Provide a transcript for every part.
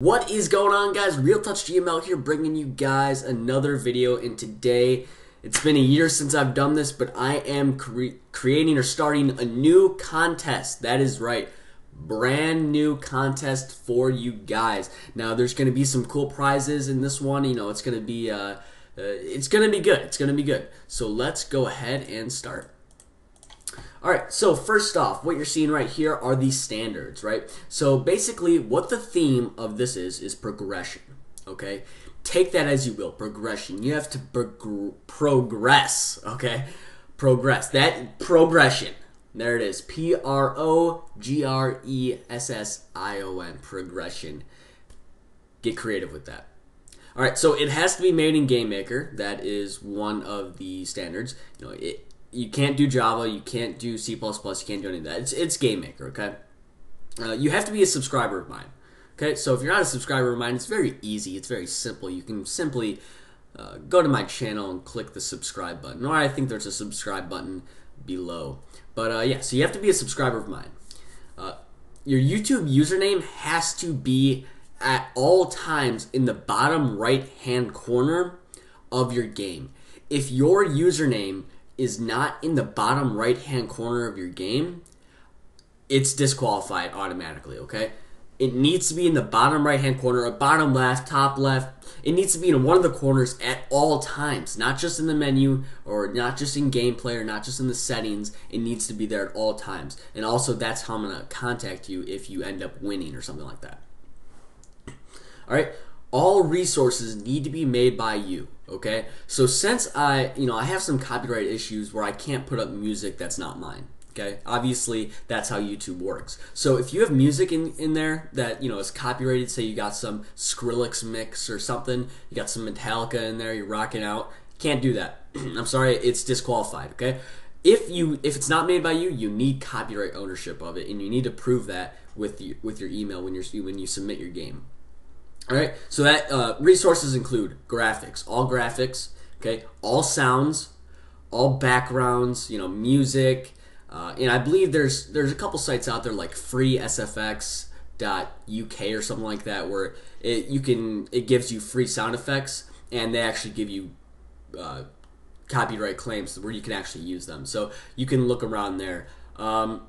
What is going on guys? RealTutsGML here bringing you guys another video and today it's been a year since I've done this but I am cre creating or starting a new contest. That is right. Brand new contest for you guys. Now there's going to be some cool prizes in this one. You know, it's going to be uh, uh, it's going to be good. It's going to be good. So let's go ahead and start. Alright, so first off, what you're seeing right here are the standards, right? So basically, what the theme of this is, is progression, okay? Take that as you will, progression. You have to prog progress, okay? Progress. That progression. There it is. P R O G R E S S I O N. Progression. Get creative with that. All right, so it has to be made in GameMaker. That is one of the standards. You know, it you can't do Java, you can't do C++, you can't do any of that. It's, it's GameMaker, okay? Uh, you have to be a subscriber of mine. Okay, so if you're not a subscriber of mine, it's very easy. It's very simple. You can simply uh, go to my channel and click the subscribe button. Or I think there's a subscribe button below. But uh, yeah, so you have to be a subscriber of mine. Uh, your YouTube username has to be at all times in the bottom right hand corner of your game. If your username is not in the bottom right hand corner of your game, it's disqualified automatically, okay? It needs to be in the bottom right hand corner, or bottom left, top left. It needs to be in one of the corners at all times, not just in the menu or not just in gameplay or not just in the settings. It needs to be there at all times. And also, that's how I'm going to contact you if you end up winning or something like that. All right, all resources need to be made by you okay? So since i you know i have some copyright issues where i can't put up music that's not mine okay? Obviously that's how youtube works. So if you have music in, in there that you know is copyrighted say you got some skrillex mix or something you got some metallica in there you're rocking out can't do that. I'm sorry it's disqualified okay? If you if it's not made by you you need copyright ownership of it and you need to prove that with you, with your email when you're when you submit your game all right, so that uh, resources include graphics, all graphics, okay, all sounds, all backgrounds, you know, music, uh, and I believe there's there's a couple sites out there like freesfx.uk or something like that where it you can it gives you free sound effects and they actually give you uh, copyright claims where you can actually use them. So you can look around there. Um,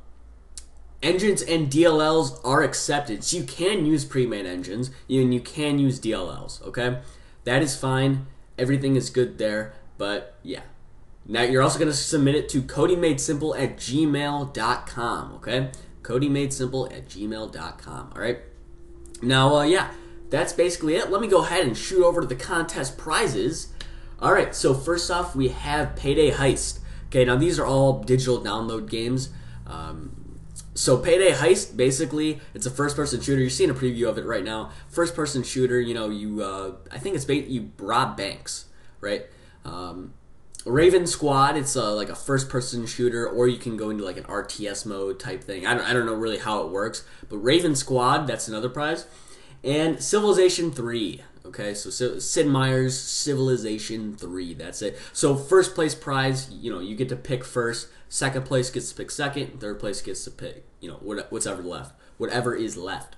engines and DLLs are accepted. So you can use pre-made engines and you can use DLLs, okay? That is fine. Everything is good there, but yeah. Now you're also going to submit it to codemadsimple at gmail.com, okay? codemadsimple at gmail.com, all right? Now, uh, yeah, that's basically it. Let me go ahead and shoot over to the contest prizes. All right, so first off, we have Payday Heist. Okay, now these are all digital download games. Um, so Payday Heist, basically, it's a first-person shooter. You're seeing a preview of it right now. First-person shooter. You know, you uh, I think it's you rob banks, right? Um, Raven Squad, it's a, like a first-person shooter, or you can go into like an RTS mode type thing. I don't, I don't know really how it works, but Raven Squad, that's another prize. And Civilization 3. Okay, so Sid Meier's Civilization 3. That's it. So first place prize, you know, you get to pick first. Second place gets to pick second. Third place gets to pick, you know, whatever left. Whatever is left.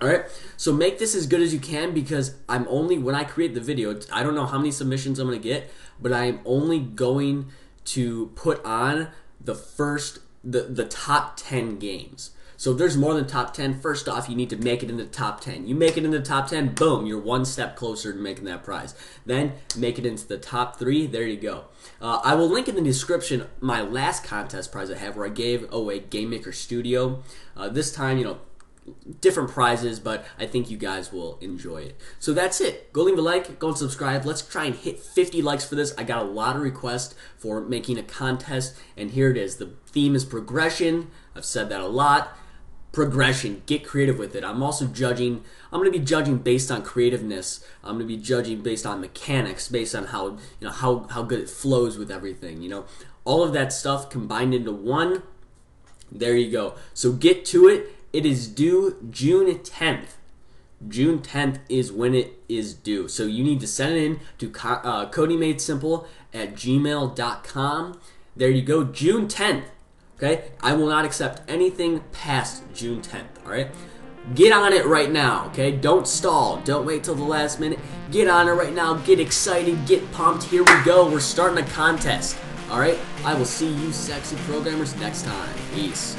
All right, so make this as good as you can because I'm only when I create the video. I don't know how many submissions I'm gonna get, but I am only going to put on the first the the top ten games. So if there's more than top 10, first off, you need to make it in the top 10. You make it in the top 10, boom, you're one step closer to making that prize. Then make it into the top three, there you go. Uh, I will link in the description my last contest prize I have where I gave away Game Maker Studio. Uh, this time, you know, different prizes, but I think you guys will enjoy it. So that's it. Go leave a like, go and subscribe. Let's try and hit 50 likes for this. I got a lot of requests for making a contest, and here it is. The theme is progression. I've said that a lot progression. Get creative with it. I'm also judging. I'm going to be judging based on creativeness. I'm going to be judging based on mechanics, based on how you know how how good it flows with everything. You know, all of that stuff combined into one. There you go. So get to it. It is due June 10th. June 10th is when it is due. So you need to send it in to uh, codemadsimple at gmail.com. There you go. June 10th. Okay? I will not accept anything past June 10th, all right? Get on it right now, okay? Don't stall. Don't wait till the last minute. Get on it right now. Get excited. Get pumped. Here we go. We're starting a contest. All right? I will see you sexy programmers next time. Peace.